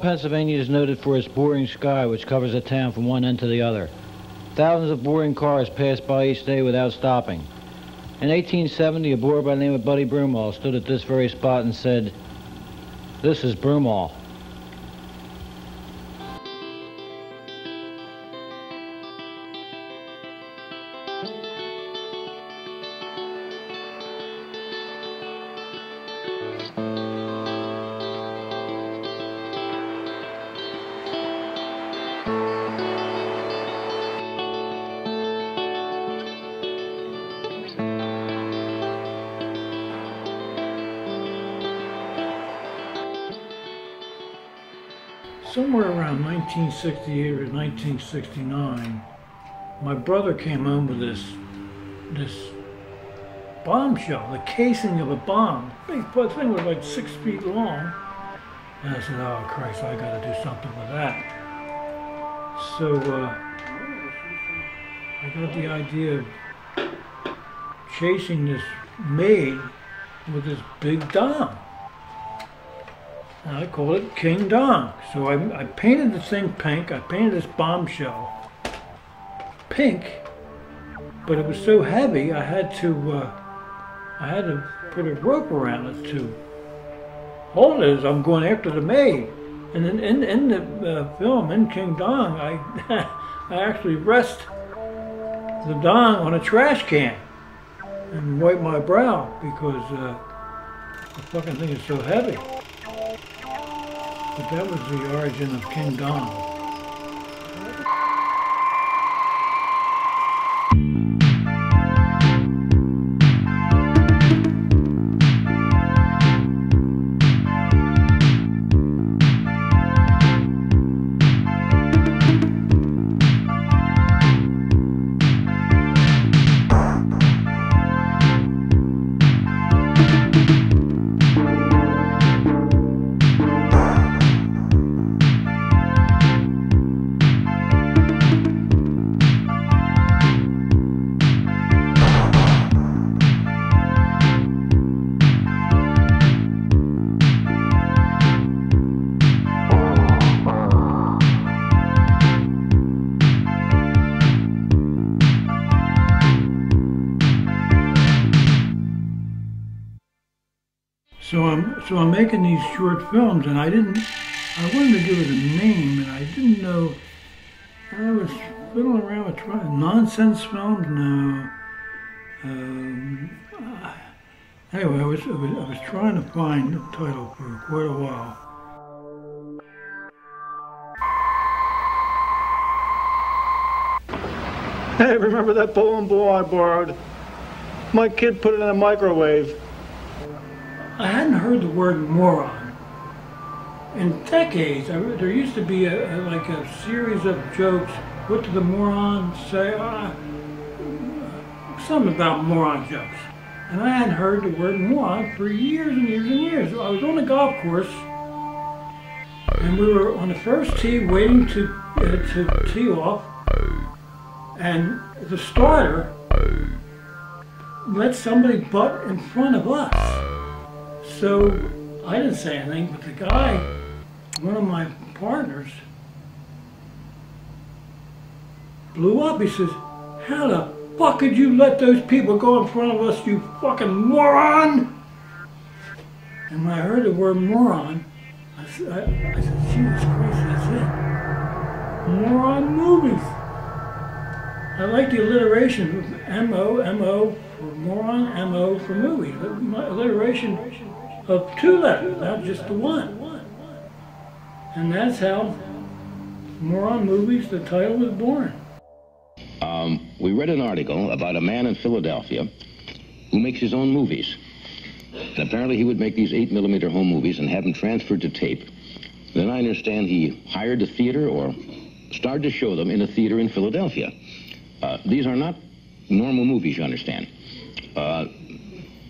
Pennsylvania is noted for its boring sky, which covers the town from one end to the other. Thousands of boring cars pass by each day without stopping. In 1870, a boy by the name of Buddy Broomall stood at this very spot and said, This is Broomall. Somewhere around 1968 or 1969, my brother came home with this this bombshell, the casing of a bomb. Big thing was like six feet long. And I said, "Oh Christ, I got to do something with that." So uh, I got the idea of chasing this maid with this big dom. I called it King Dong. So I, I painted the thing pink. I painted this bombshell pink, but it was so heavy I had to uh, I had to put a rope around it to hold it as I'm going after the maid. And then in, in the uh, film, in King Dong, I, I actually rest the dong on a trash can and wipe my brow because uh, the fucking thing is so heavy. But that was the origin of King Dong. So I'm so I'm making these short films, and I didn't. I wanted to give it a name, and I didn't know. I was fiddling around with trying nonsense films. No. Um, uh, anyway, I was, I was I was trying to find a title for quite a while. Hey, remember that bowling ball I borrowed? My kid put it in a microwave. I hadn't heard the word moron in decades. I, there used to be a, like a series of jokes. What did the moron say? Uh, something about moron jokes. And I hadn't heard the word moron for years and years and years. I was on a golf course, and we were on the first tee waiting to uh, to tee off, and the starter let somebody butt in front of us. So I didn't say anything, but the guy, one of my partners, blew up. He says, how the fuck could you let those people go in front of us, you fucking moron? And when I heard the word moron, I, said, I, I said Jesus Christ, that's it. Moron movies. I like the alliteration, of M-O, M-O for moron, M-O for movie. Alliteration of two letters, not just the one. And that's how Moron Movies, the title was born. Um, we read an article about a man in Philadelphia who makes his own movies. And apparently he would make these 8 millimeter home movies and have them transferred to tape. Then I understand he hired a theater or started to show them in a theater in Philadelphia. Uh, these are not normal movies, you understand. Uh,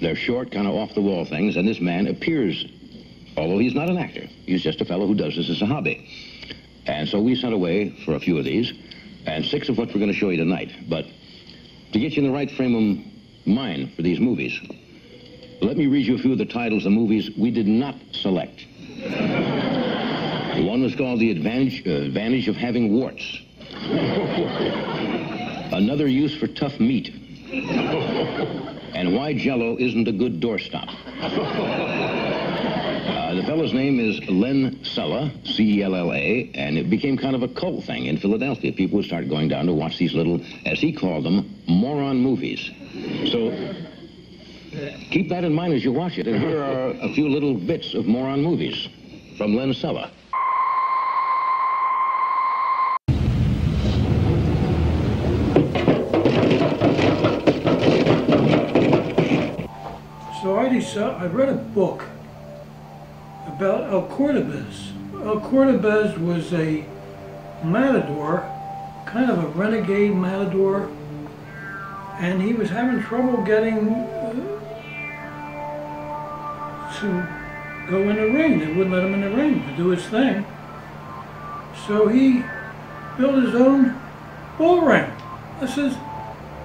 they're short, kind of off-the-wall things, and this man appears, although he's not an actor. He's just a fellow who does this as a hobby. And so we sent away for a few of these, and six of what we're going to show you tonight. But to get you in the right frame of mind for these movies, let me read you a few of the titles of movies we did not select. One was called The Advantage, uh, advantage of Having Warts. Another use for tough meat. And why Jello isn't a good doorstop. Uh, the fellow's name is Len Cella, C-E-L-L-A, and it became kind of a cult thing in Philadelphia. People would start going down to watch these little, as he called them, moron movies. So keep that in mind as you watch it. And here are a few little bits of moron movies from Len Cella. So I I read a book about El Cordobés. El Cordobés was a matador, kind of a renegade matador, and he was having trouble getting to go in the ring. They wouldn't let him in the ring to do his thing. So he built his own bull ring. I says,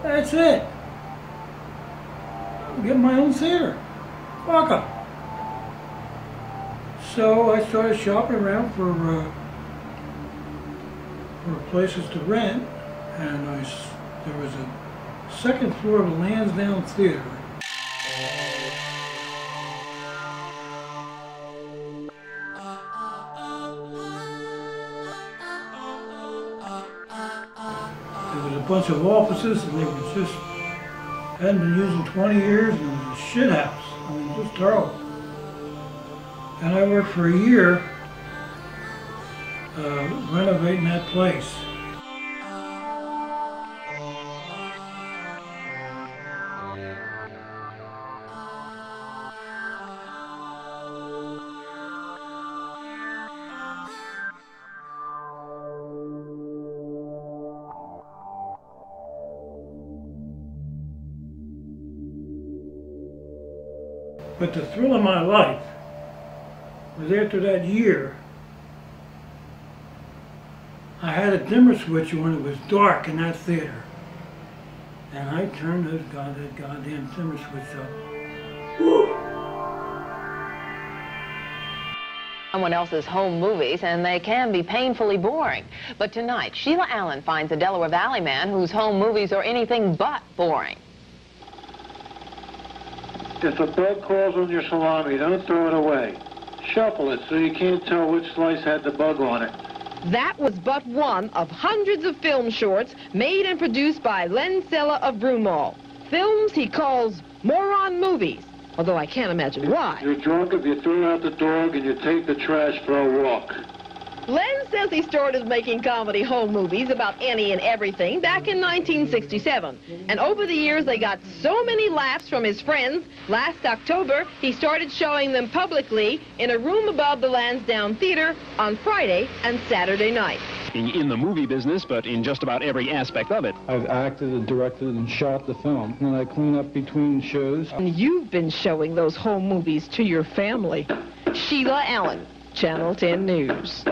that's it. I'll get my own theater. 'Em. So I started shopping around for uh, for places to rent, and I there was a second floor of a Lansdowne Theater. There was a bunch of offices, and they were just hadn't been used in 20 years, and it was a shit house. Terrible. And I worked for a year uh, renovating that place. But the thrill of my life was after that year, I had a dimmer switch when it was dark in that theater. And I turned those god, that goddamn dimmer switch up. someone else's home movies, and they can be painfully boring. But tonight, Sheila Allen finds a Delaware Valley man whose home movies are anything but boring. If a bug crawls on your salami, don't throw it away. Shuffle it so you can't tell which slice had the bug on it. That was but one of hundreds of film shorts made and produced by Len Cella of Broomall. Films he calls moron movies, although I can't imagine why. You're drunk if you throw out the dog and you take the trash for a walk. Len says he started making comedy home movies about any and everything back in 1967. And over the years, they got so many laughs from his friends, last October, he started showing them publicly in a room above the Lansdowne Theater on Friday and Saturday night. in, in the movie business, but in just about every aspect of it. I've acted and directed and shot the film. And I clean up between shows. And you've been showing those home movies to your family. Sheila Allen, Channel 10 News.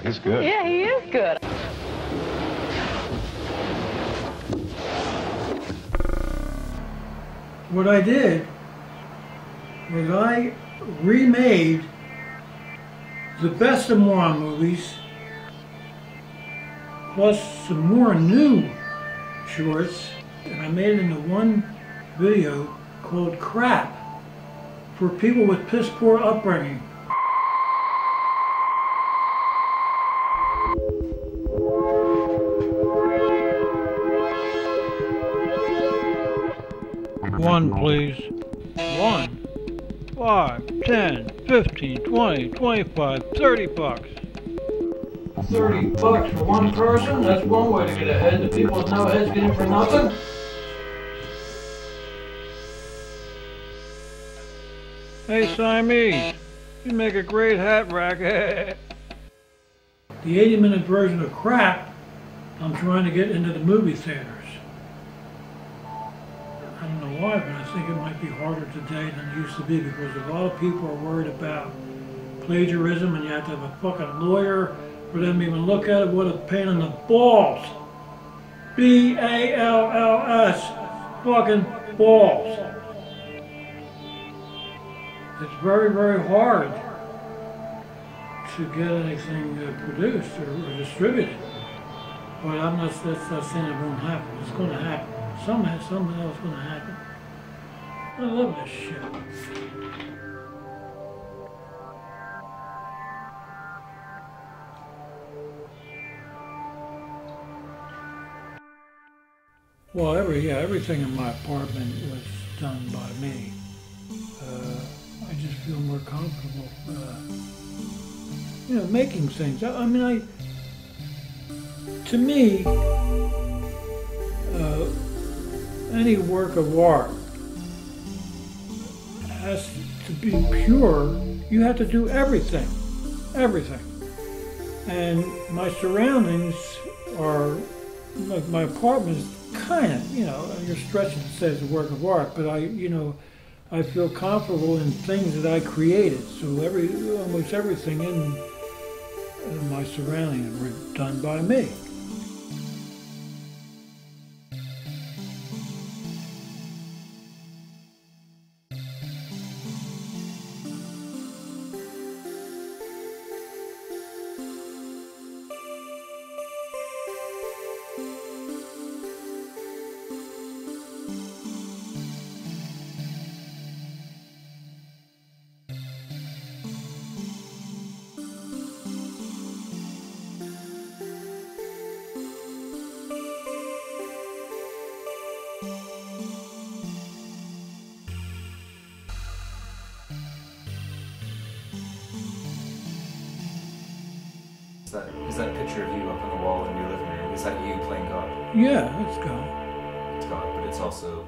Wow, he's good. Yeah, he is good. What I did was I remade the best of moron movies, plus some more new shorts, and I made it into one video called Crap for people with piss poor upbringing. One, please. One. Five, ten, fifteen, twenty, twenty-five, thirty bucks. Thirty bucks for one person? That's one way to get ahead. The people with no heads get in for nothing. Hey, Siamese. You make a great hat rack. the 80 minute version of crap, I'm trying to get into the movie theaters. I don't know why, but I think it might be harder today than it used to be because a lot of people are worried about plagiarism and you have to have a fucking lawyer for them to even look at it. What a pain in the balls. B A L L S. Fucking balls. It's very, very hard. to get anything uh, produced or, or distributed. But I'm not, that's not saying it won't happen. It's going to happen. Somehow, somehow it's going to happen. I love this. Well, every yeah, everything in my apartment was done by me. Uh, I just feel more comfortable, uh, you know, making things. I, I mean, I to me, uh, any work of art has to be pure. You have to do everything, everything, and my surroundings are like my apartment is kind of, you know, you're stretching to say it's a work of art, but I, you know, I feel comfortable in things that I created. So every, almost everything in, in my surroundings were done by me. That, is that picture of you up on the wall in your living room? Is that you playing God? Yeah, it's God. It's God, but it's also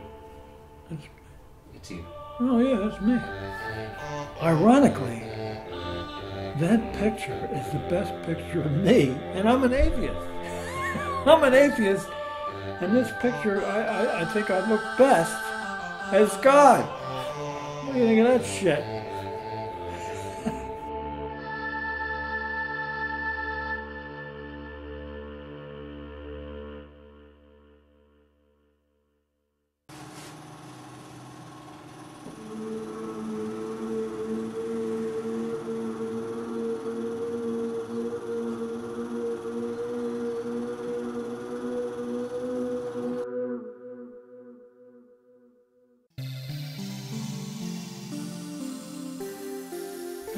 It's, it's you. oh yeah, that's me. Ironically, that picture is the best picture of me, and I'm an atheist. I'm an atheist, and this picture, I, I, I think I look best as God. What do you think of that shit?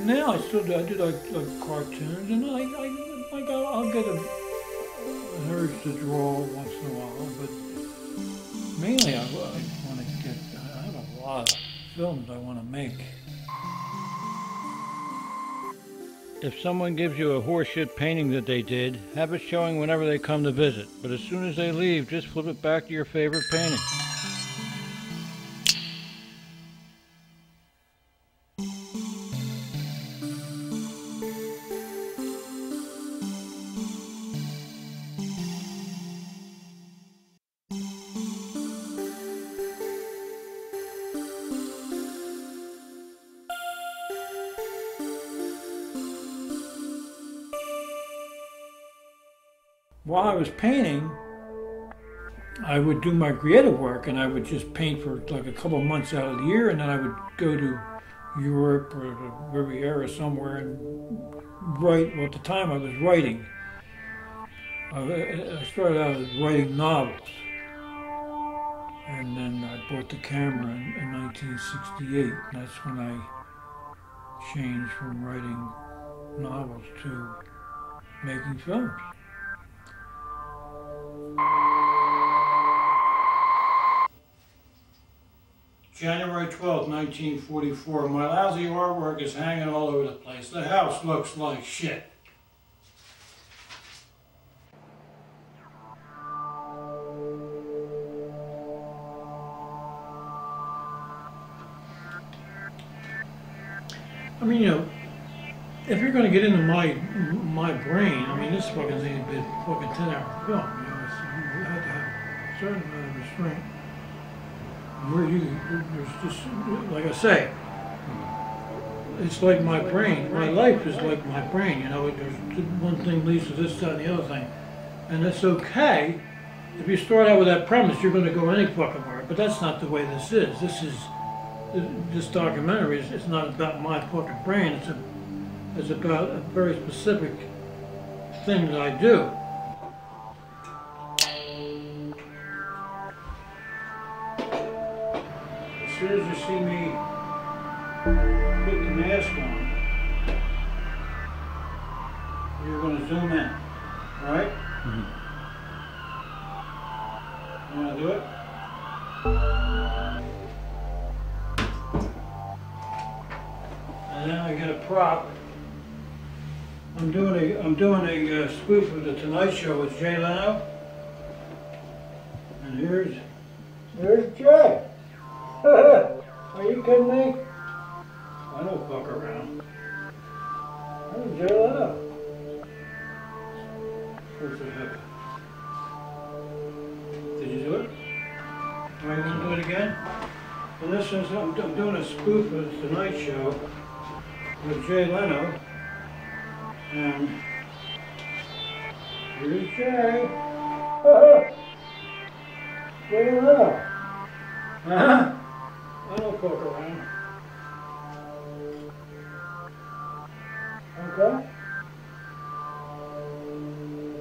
Now I still do. I do like, like cartoons, and I, I like I'll, I'll get a, an urge to draw once in a while. But mainly, I, I want to get. I have a lot of films I want to make. If someone gives you a horseshit painting that they did, have it showing whenever they come to visit. But as soon as they leave, just flip it back to your favorite painting. While I was painting, I would do my creative work, and I would just paint for like a couple months out of the year, and then I would go to Europe or the Riviera somewhere and write. Well, at the time I was writing. I I started out writing novels, and then I bought the camera in, in 1968. And that's when I changed from writing novels to making films. January 12, 1944. My lousy artwork is hanging all over the place. The house looks like shit. I mean, you know, if you're going to get into my my brain, I mean, this fucking thing has been fucking 10 hour film. You know, it's, you have to have a certain amount of restraint where you, there's just, like I say, it's like my brain. My life is like my brain, you know, there's one thing leads to this, that, and the other thing. And it's okay. If you start out with that premise, you're going to go any fucking where. But that's not the way this is. This is, this documentary is, it's not about my fucking brain. It's a, is about a very specific thing that I do. As you see me put the mask on, you're going to zoom in, all right? You want to do it? And then I get a prop. I'm doing a I'm doing a uh, spoof of the Tonight Show with Jay Leno. And here's here's Jay. Are you kidding me? I don't fuck around. There's Jay Leno. What's the heck? Did you do it? Are you gonna do it again? And this is I'm, I'm doing a spoof of the Tonight Show with Jay Leno. And here's Jay. Jay Leno. Uh-huh. Around. Okay?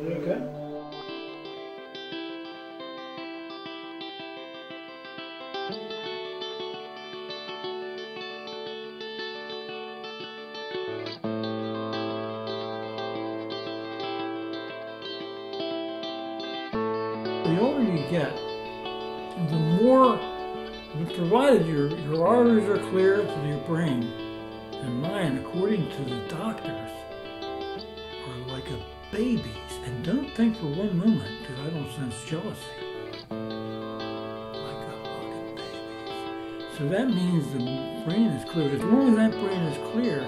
Okay? The older you get, the more, provided your, your arteries are clear to your brain, and mine, according to the doctors, are like a baby's. And don't think for one moment that I don't sense jealousy. Like a fucking baby's. So that means the brain is clear. As long as that brain is clear,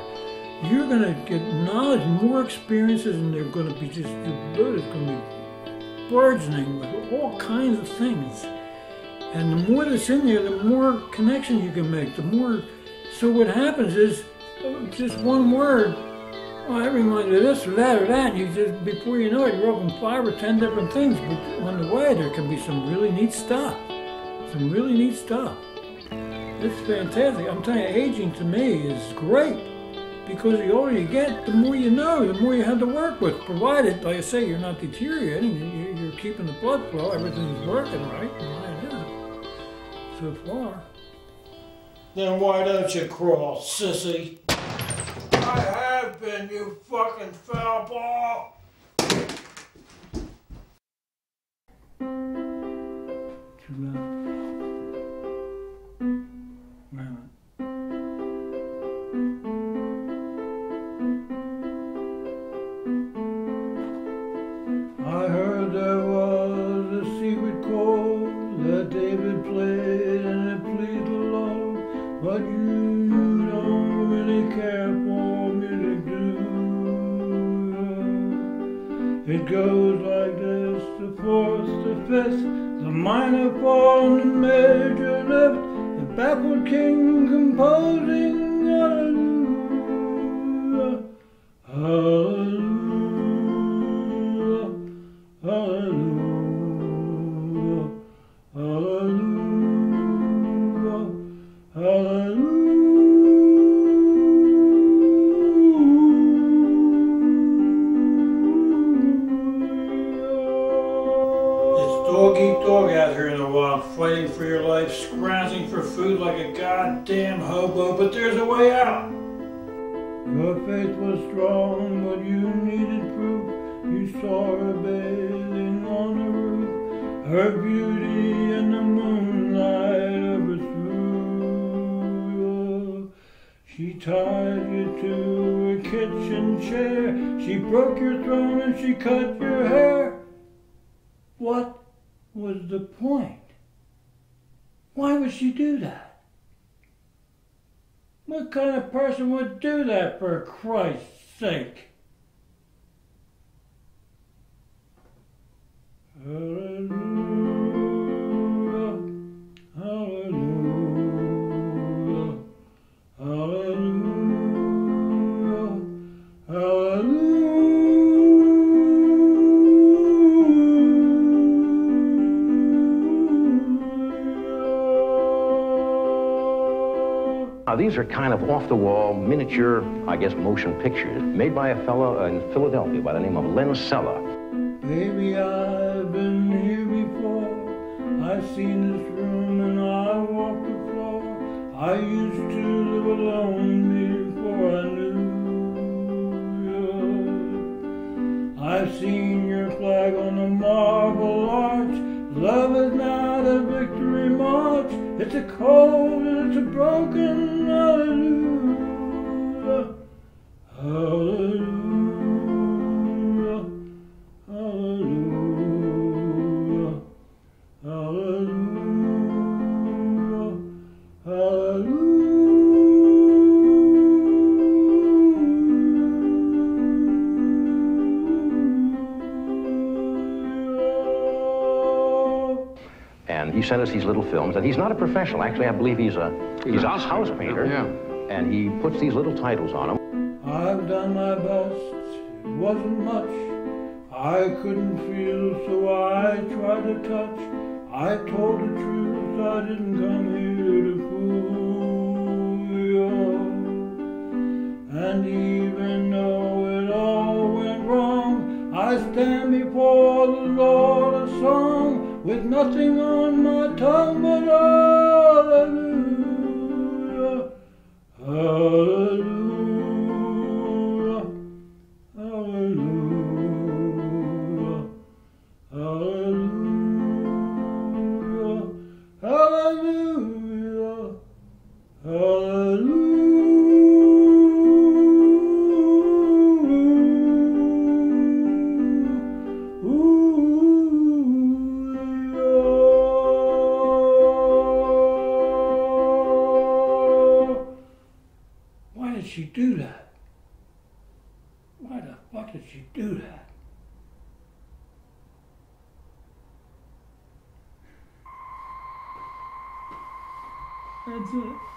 you're going to get knowledge, more experiences, and they're going to be just, your blood is going to be burgeoning with all kinds of things. And the more that's in there, the more connections you can make. The more. So what happens is, just one word. Oh, I remind you of this or that or that. And you just before you know it, you're open five or ten different things. But on the way, there can be some really neat stuff. Some really neat stuff. It's fantastic. I'm telling you, aging to me is great because the older you get, the more you know, the more you have to work with. Provided, like I say, you're not deteriorating, you- you're keeping the blood flow, everything's working right. And mine isn't. Far. Then why don't you crawl, sissy? I have been, you fucking foul ball. Too loud. Goes like this, the fourth, the fifth, the minor fall, the major lift, the backward king composing, She tied you to a kitchen chair, she broke your throne and she cut your hair. What was the point? Why would she do that? What kind of person would do that for Christ's sake? Hallelujah, Now, these are kind of off-the-wall, miniature, I guess, motion pictures made by a fellow in Philadelphia by the name of Len Cella. Baby, I've been here before. I've seen this room and I walked the floor. I used to live alone before I knew you. I've seen your flag on the marble arch. Love is not a victory march. It's a cold and it's a broken sent us these little films, and he's not a professional. Actually, I believe he's a he's a house painter. Yeah. And he puts these little titles on them. I've done my best, it wasn't much. I couldn't feel, so I tried to touch. I told the truth, I didn't come with nothing on my tongue but hallelujah. Hallelujah. That's it.